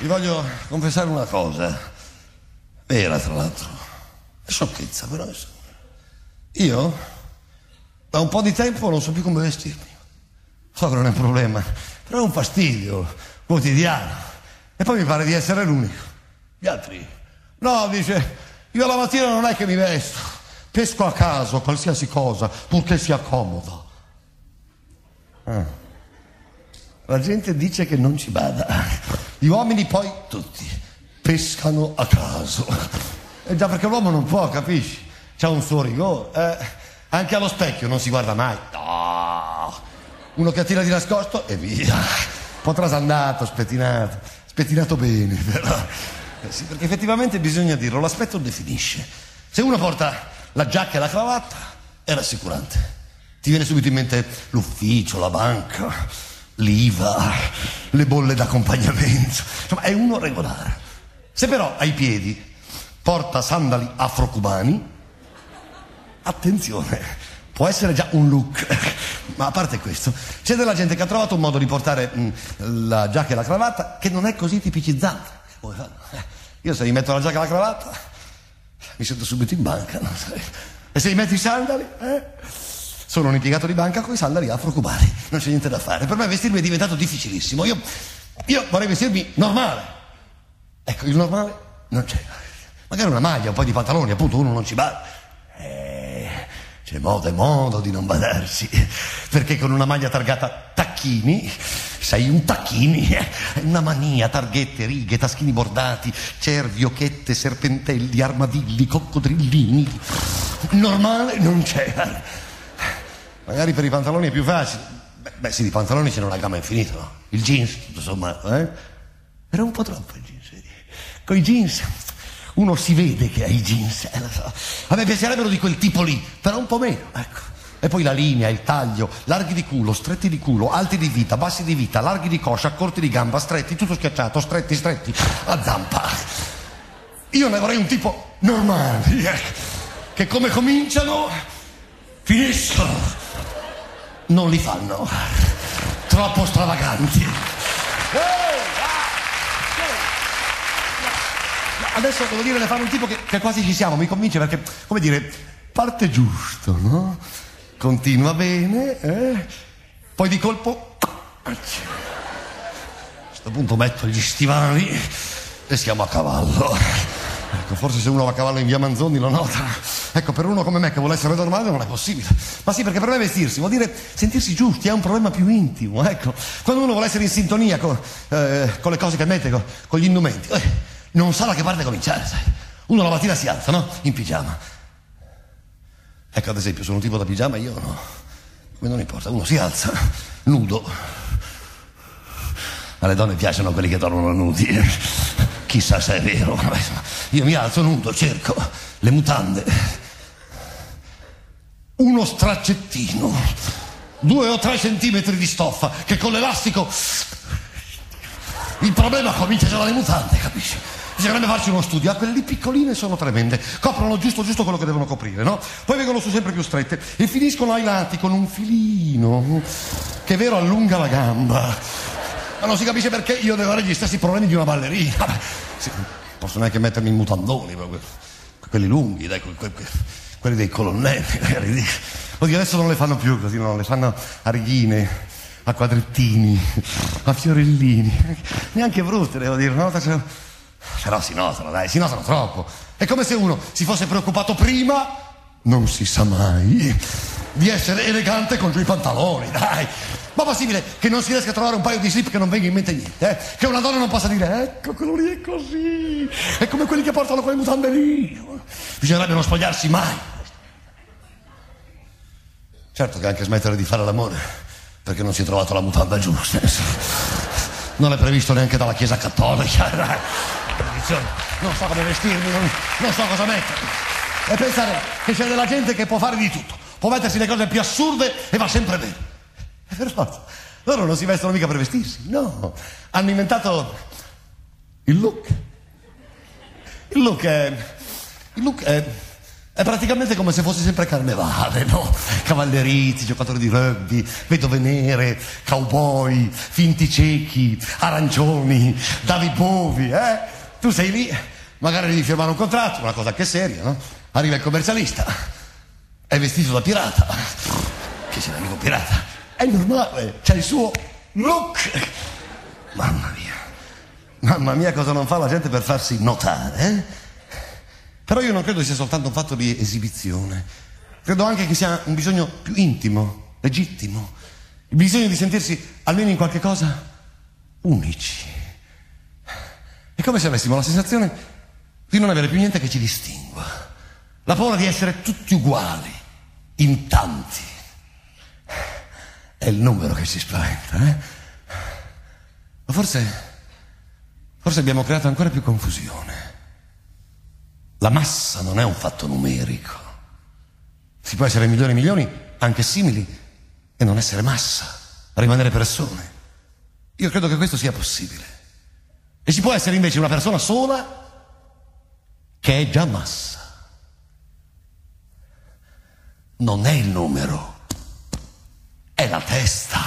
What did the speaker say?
Vi voglio confessare una cosa, vera tra l'altro, è sciocchezza però. Io da un po' di tempo non so più come vestirmi. So che non è un problema, però è un fastidio quotidiano. E poi mi pare di essere l'unico. Gli altri? No, dice, io la mattina non è che mi vesto, pesco a caso qualsiasi cosa, purché sia comoda. Ah. La gente dice che non ci bada. Gli uomini poi tutti pescano a caso. E già perché l'uomo non può, capisci? C'ha un suo rigore. Eh, anche allo specchio non si guarda mai. No. Uno che attira di nascosto e via. Un po' trasandato, spettinato. Spettinato bene, però. Eh sì, perché effettivamente bisogna dirlo, l'aspetto definisce. Se uno porta la giacca e la cravatta, è rassicurante. Ti viene subito in mente l'ufficio, la banca, l'IVA, le bolle d'accompagnamento. Insomma, è uno regolare. Se però ai piedi porta sandali afrocubani, attenzione, può essere già un look. Ma a parte questo, c'è della gente che ha trovato un modo di portare mh, la giacca e la cravatta che non è così tipicizzante. Eh, Io se mi metto la giacca e la cravatta, mi sento subito in banca, no? E se mi metti i sandali, eh? Sono un impiegato di banca con i sandali afro-cubani, non c'è niente da fare. Per me vestirmi è diventato difficilissimo. Io, io vorrei vestirmi normale. Ecco, il normale non c'è. Magari una maglia, un po' di pantaloni, appunto, uno non ci va. Eh, c'è modo e modo di non badarsi. Perché con una maglia targata tacchini, sei un tacchini, una mania, targhette, righe, taschini bordati, cervi, occhette, serpentelli, armadilli, coccodrillini. Normale non c'è. Magari per i pantaloni è più facile. Beh, beh sì, di pantaloni c'è una gamma infinita, no? Il jeans, tutto sommato, eh? Era un po' troppo il jeans, vedi? Con i jeans uno si vede che ha i jeans, eh, lo so. A me piacerebbero di quel tipo lì, però un po' meno, ecco. E poi la linea, il taglio, larghi di culo, stretti di culo, alti di vita, bassi di vita, larghi di coscia, corti di gamba, stretti, tutto schiacciato, stretti, stretti, a zampa. Io ne vorrei un tipo normale, eh, che come cominciano, finiscono. Non li fanno. Troppo stravaganti. Adesso devo dire, ne fanno un tipo che, che quasi ci siamo, mi convince perché, come dire, parte giusto, no? Continua bene, eh? Poi di colpo... A questo punto metto gli stivali e siamo a cavallo. Ecco, forse se uno va a cavallo in via Manzoni lo nota. Ecco, per uno come me che vuole essere normale non è possibile. Ma sì, perché per me vestirsi vuol dire sentirsi giusti, è un problema più intimo, ecco. Quando uno vuole essere in sintonia con, eh, con le cose che mette, con, con gli indumenti, eh, non sa da che parte cominciare, sai. Uno la mattina si alza, no? In pigiama. Ecco, ad esempio, sono un tipo da pigiama, io no. Come non importa, uno si alza, nudo. Alle donne piacciono quelli che dormono nudi. Chissà se è vero. Io mi alzo nudo, cerco le mutande. Uno straccettino, due o tre centimetri di stoffa, che con l'elastico. Il problema comincia già dalle mutande, capisci? Bisognerebbe farci uno studio. Ah, quelle lì piccoline sono tremende. Coprono giusto giusto quello che devono coprire, no? Poi vengono su sempre più strette e finiscono ai lati con un filino che è vero allunga la gamba. Ma non si capisce perché io devo avere gli stessi problemi di una ballerina. Sì, posso neanche mettermi in mutandoni, proprio, quelli lunghi, dai, que- que- quelli dei colonnelli. Oddio, adesso non le fanno più così, no, le fanno a righine, a quadrettini, a fiorellini. Neanche brutte, devo dire, no? Però si notano, dai, si notano troppo. È come se uno si fosse preoccupato prima, non si sa mai, di essere elegante con i pantaloni, dai. Ma possibile che non si riesca a trovare un paio di slip che non venga in mente niente? Eh? Che una donna non possa dire, ecco, quello lì è così. È come quelli che portano quelle mutande lì. Bisognerebbe non spogliarsi mai. Certo che anche smettere di fare l'amore, perché non si è trovato la mutanda giusta. Non è previsto neanche dalla Chiesa Cattolica. Non so come vestirmi, non, non so cosa mettere. E pensare che c'è della gente che può fare di tutto. Può mettersi le cose più assurde e va sempre bene. E per forza. Loro non si vestono mica per vestirsi, no. Hanno inventato il look. Il look è. Il look è. È praticamente come se fosse sempre carnevale, no? Cavallerizi, giocatori di rugby, vedove nere, cowboy, finti ciechi, arancioni, David Bovi, eh? Tu sei lì, magari devi firmare un contratto, una cosa anche seria, no? Arriva il commercialista, è vestito da pirata, che c'è l'amico pirata, è normale, c'è il suo look. Mamma mia, mamma mia cosa non fa la gente per farsi notare, eh? Però io non credo sia soltanto un fatto di esibizione, credo anche che sia un bisogno più intimo, legittimo, il bisogno di sentirsi almeno in qualche cosa unici. È come se avessimo la sensazione di non avere più niente che ci distingua, la paura di essere tutti uguali, in tanti. È il numero che ci spaventa, eh? Ma forse, forse abbiamo creato ancora più confusione. La massa non è un fatto numerico. Si può essere milioni e milioni, anche simili, e non essere massa, rimanere persone. Io credo che questo sia possibile. E si può essere invece una persona sola che è già massa. Non è il numero, è la testa.